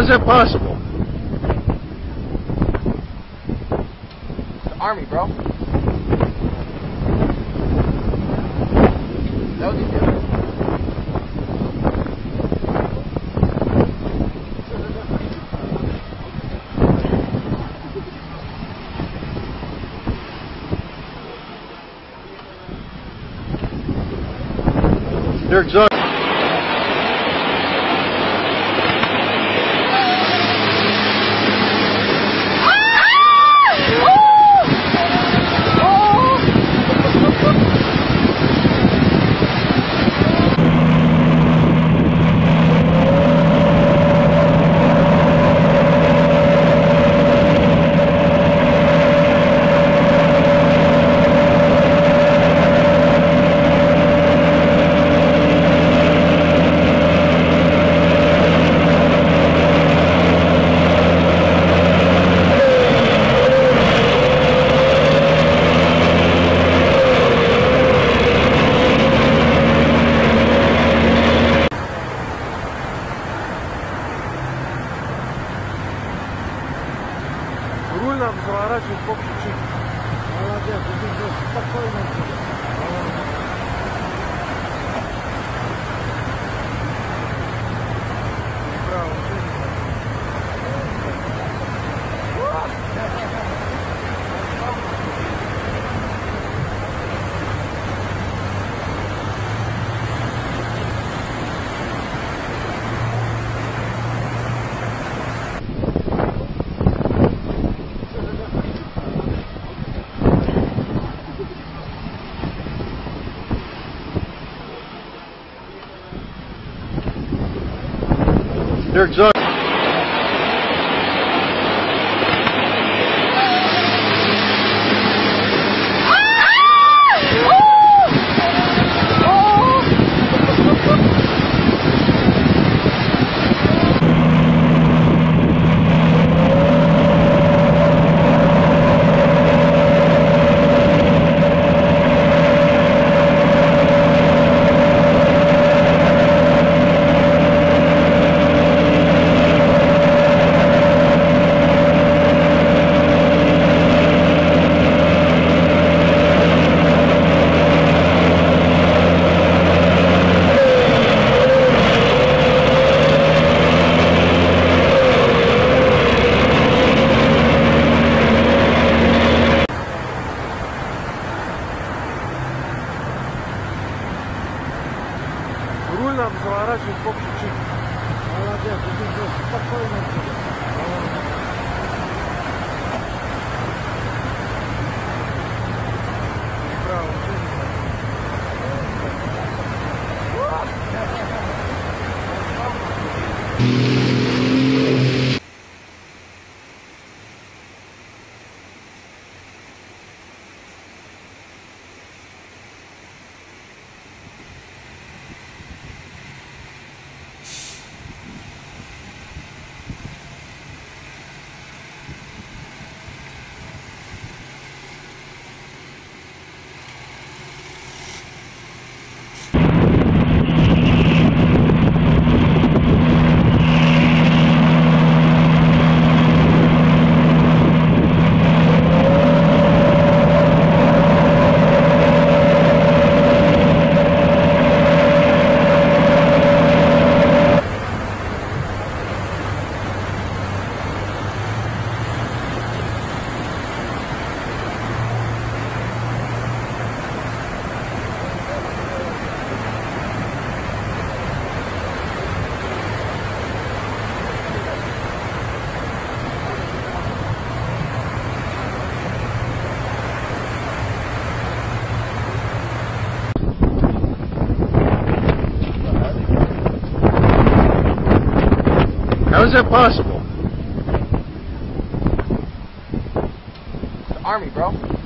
is that possible? It's the army, bro. That was good. They're exhausted. Руль надо заворачивать в общий чип. Молодец, спокойно. They're. Is that possible? It's the army, bro.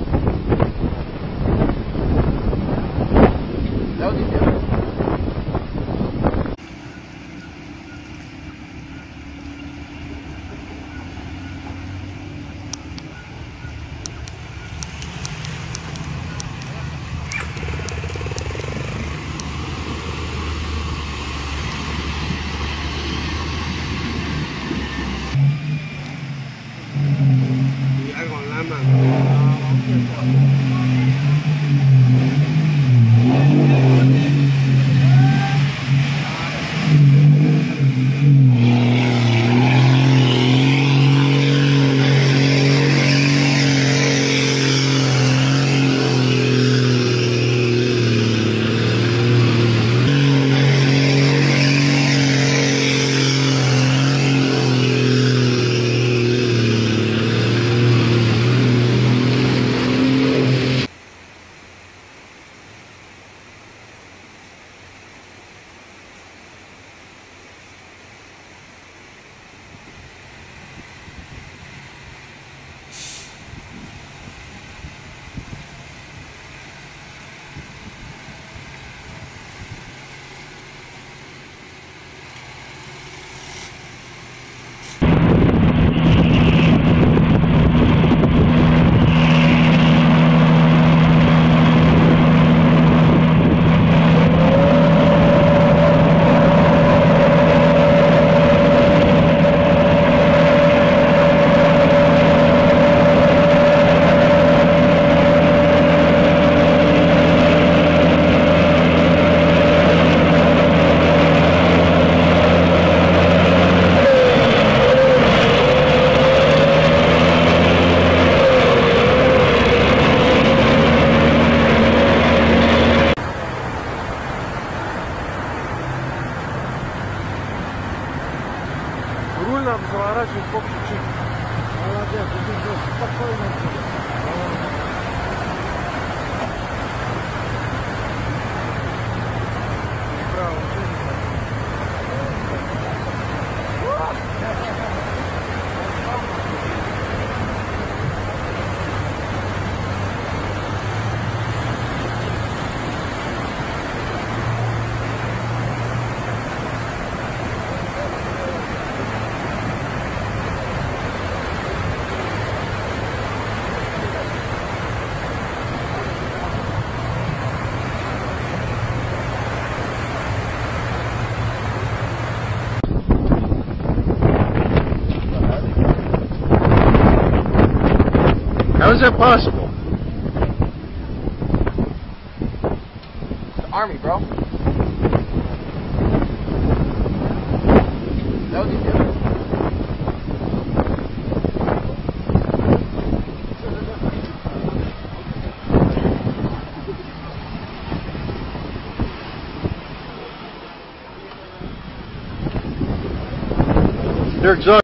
that possible? The army, bro. They're exhausted.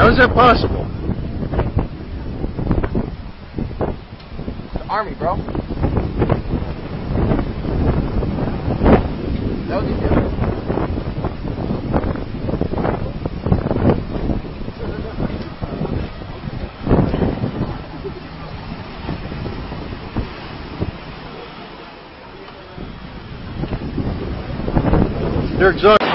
How is that possible? The Army, bro. That was easy. They're exhausted.